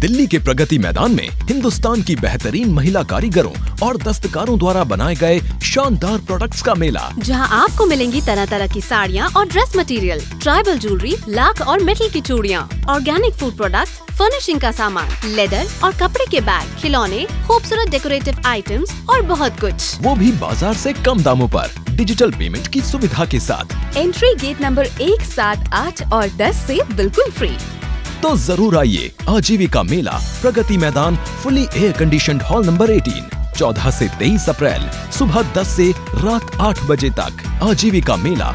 दिल्ली के प्रगति मैदान में हिंदुस्तान की बेहतरीन महिला कारीगरों और दस्तकारों द्वारा बनाए गए शानदार प्रोडक्ट्स का मेला। जहाँ आपको मिलेंगी तरह तरह की साड़ियाँ और dress material, tribal jewellery lac और मेटल की चूड़ियाँ, ऑर्गेनिक फ़ूड प्रोडक्ट फर्निशिंग का सामान लेदर और कपड़े के बैग खिलौने खूबसूरत डेकोरेटिव आइटम्स और बहुत कुछ। वो भी बाज़ार से कम दामों पर डिजिटल पेमेंट की सुविधा के साथ। एंट्री गेट नंबर एक सात आठ और दस से बिल्कुल फ्री तो ज़रूर आइए आजीविका मेला, Pragati Maidan fully air condition hall number 18 14 से 23 अप्रैल, सुबह 10 से रात 8 बजे तक, आजीविका मेला